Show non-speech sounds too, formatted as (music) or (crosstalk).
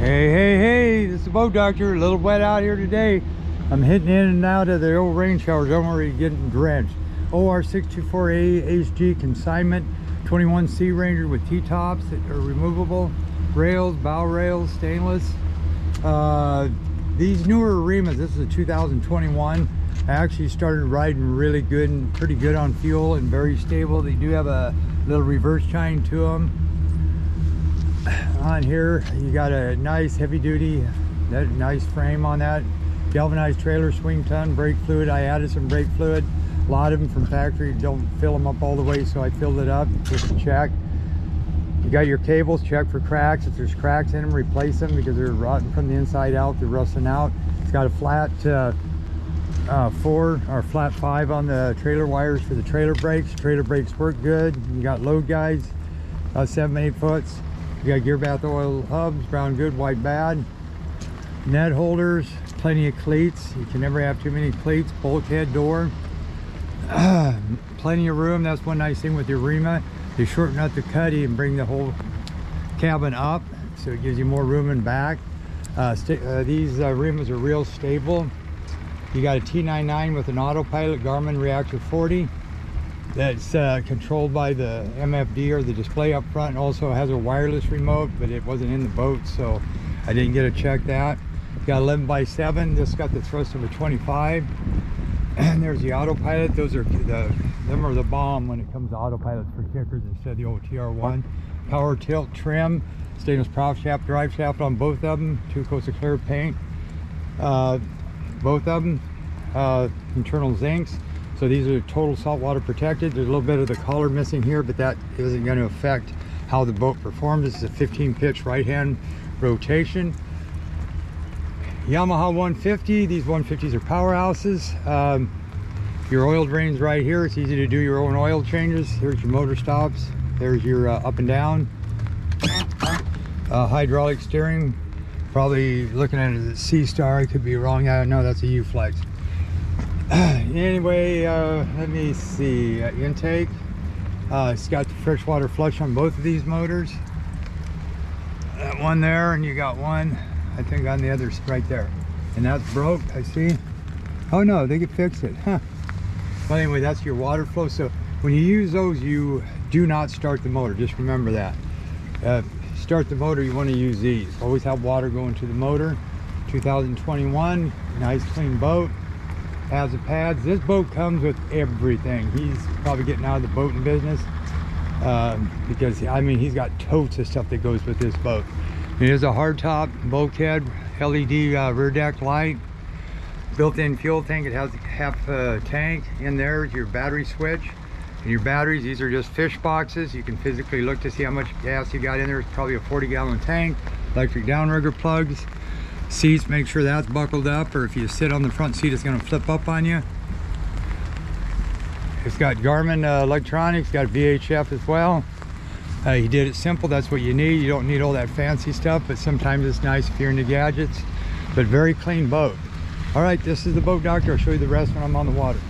Hey, hey, hey, this is the boat doctor. A little wet out here today. I'm hitting in and out of the old rain showers. I'm already getting drenched. OR624A HG consignment 21 Sea Ranger with T-tops that are removable. Rails, bow rails, stainless. Uh, these newer Arimas, this is a 2021. I actually started riding really good and pretty good on fuel and very stable. They do have a little reverse chine to them on here you got a nice heavy duty that nice frame on that. Galvanized trailer swing ton brake fluid i added some brake fluid. A lot of them from factory don't fill them up all the way so i filled it up just to check. You got your cables check for cracks if there's cracks in them replace them because they're rotten from the inside out they're rusting out. It's got a flat uh, uh, four or flat five on the trailer wires for the trailer brakes. Trailer brakes work good. You got load guides about seven eight foots you got gear bath oil hubs, brown good, white bad. Net holders, plenty of cleats. You can never have too many cleats. Bulkhead door. (clears throat) plenty of room. That's one nice thing with your Rima. They shorten up the cuddy and bring the whole cabin up. So it gives you more room in back. Uh, uh, these uh, Rimas are real stable. You got a T99 with an autopilot Garmin Reactor 40 that's uh, controlled by the MFD or the display up front. and also has a wireless remote, but it wasn't in the boat, so I didn't get to check that. Got 11 by 7. This got the thrust of a 25. (clears throat) And there's the autopilot. Those are the them are the bomb when it comes to autopilot for kickers instead of the OTR1. Power tilt trim, stainless prop shaft, drive shaft on both of them. Two coats of clear paint. Uh, both of them. Uh, internal zincs so these are total saltwater protected. There's a little bit of the collar missing here, but that isn't going to affect how the boat performs. This is a 15 pitch right hand rotation. Yamaha 150, these 150s are powerhouses. Um, your oil drains right here. It's easy to do your own oil changes. Here's your motor stops. There's your uh, up and down. Uh, hydraulic steering. Probably looking at it as a SeaStar. I could be wrong. I don't know. That's a U-Flex. (clears throat) anyway, uh, let me see. Uh, intake. Uh, it's got the freshwater flush on both of these motors. That one there, and you got one, I think, on the other right there. And that's broke, I see. Oh no, they could fix it. Huh. Well, anyway, that's your water flow. So when you use those, you do not start the motor. Just remember that. Uh, start the motor, you want to use these. Always have water going to the motor. 2021, nice clean boat has the pads. This boat comes with everything. He's probably getting out of the boating business um, because, I mean, he's got totes of stuff that goes with this boat. It is a hardtop bulkhead, LED uh, rear deck light, built-in fuel tank. It has half a tank in there, your battery switch. And your batteries, these are just fish boxes. You can physically look to see how much gas you got in there. It's probably a 40 gallon tank. Electric downrigger plugs seats make sure that's buckled up or if you sit on the front seat it's going to flip up on you. It's got Garmin uh, electronics got VHF as well. Uh, he did it simple that's what you need. You don't need all that fancy stuff but sometimes it's nice if you're into gadgets but very clean boat. All right this is the boat doctor. I'll show you the rest when I'm on the water